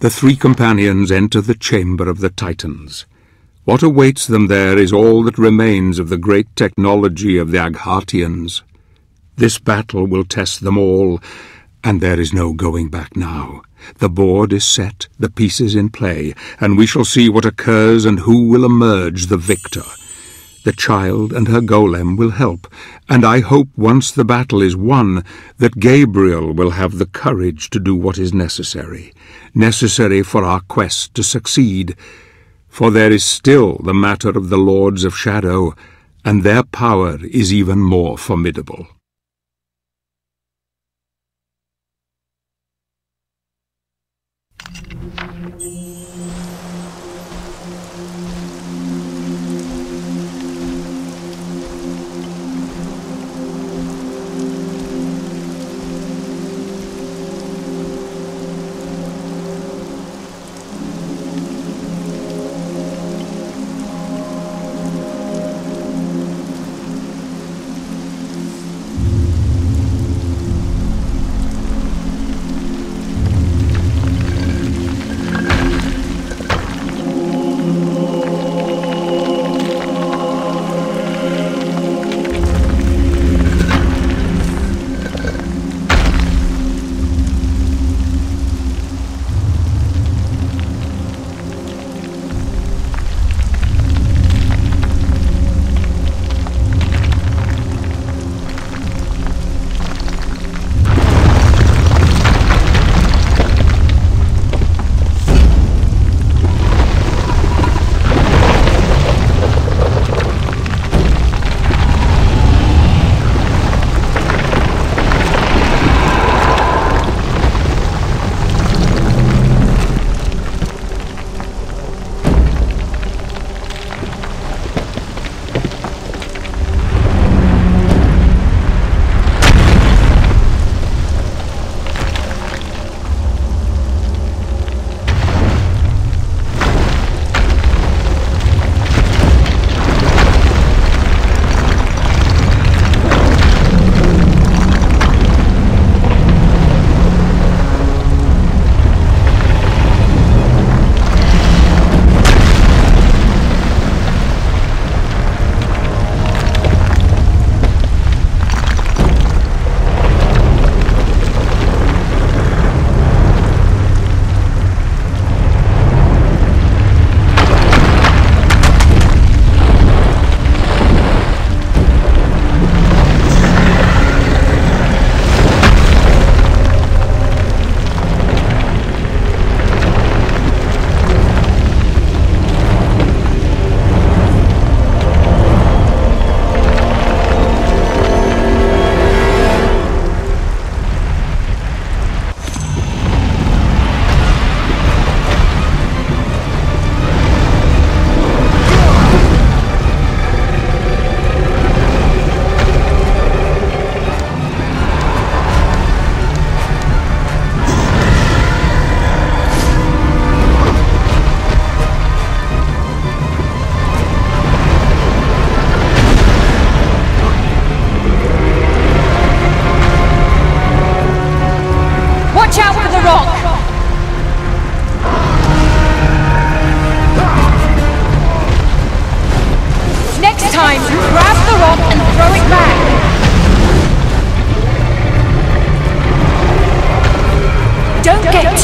The three companions enter the chamber of the Titans. What awaits them there is all that remains of the great technology of the Aghartians. This battle will test them all, and there is no going back now. The board is set, the pieces in play, and we shall see what occurs and who will emerge the victor. The child and her golem will help, and I hope once the battle is won that Gabriel will have the courage to do what is necessary, necessary for our quest to succeed. For there is still the matter of the Lords of Shadow, and their power is even more formidable.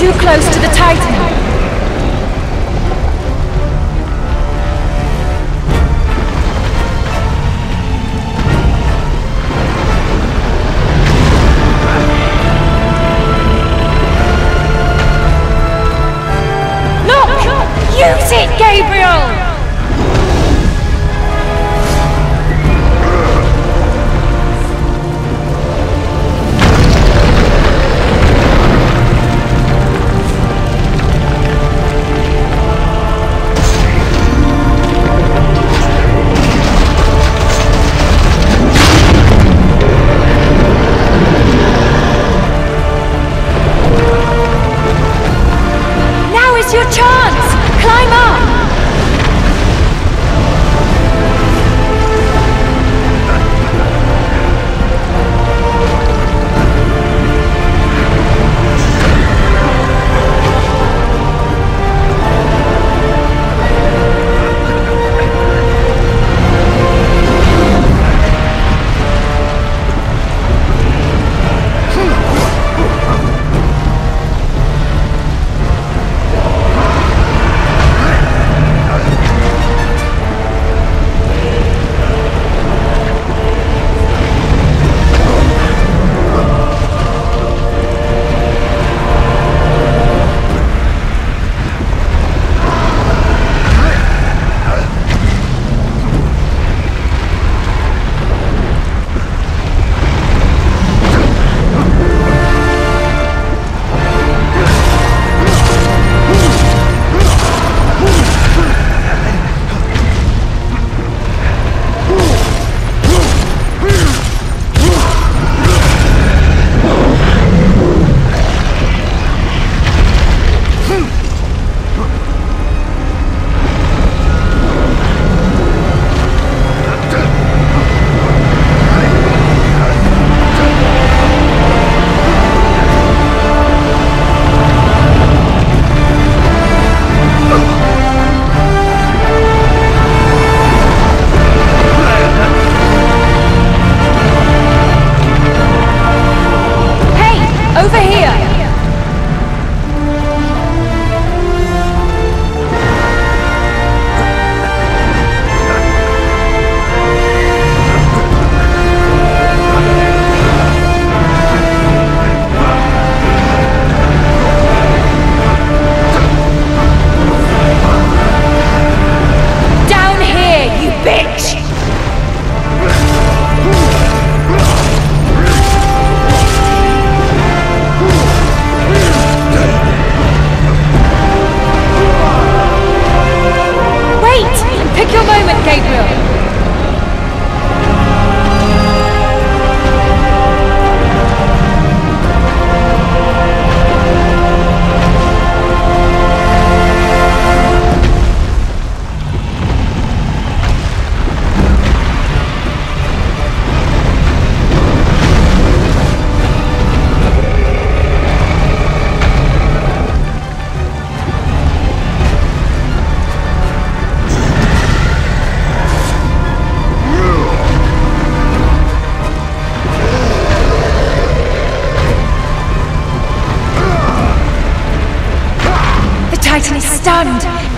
Too close to the Titan.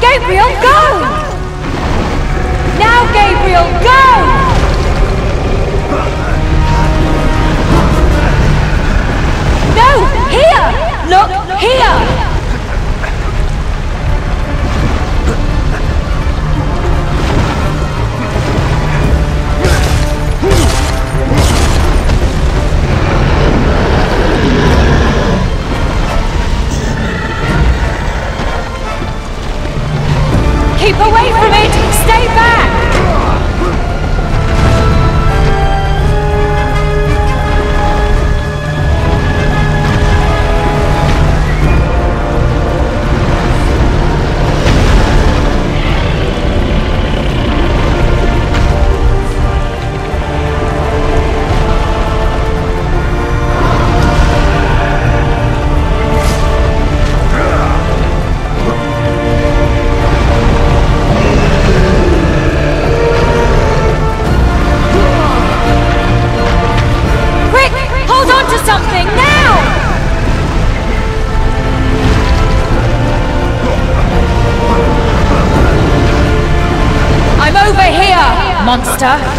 Gabriel, go! 자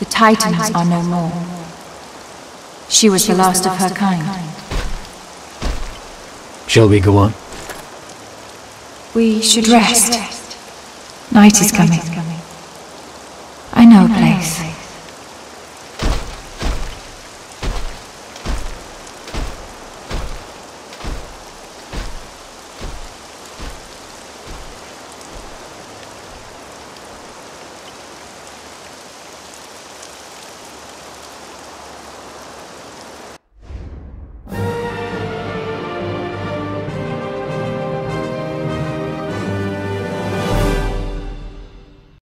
The Titans are no more. She was the last of her kind. Shall we go on? We should rest. Night is coming.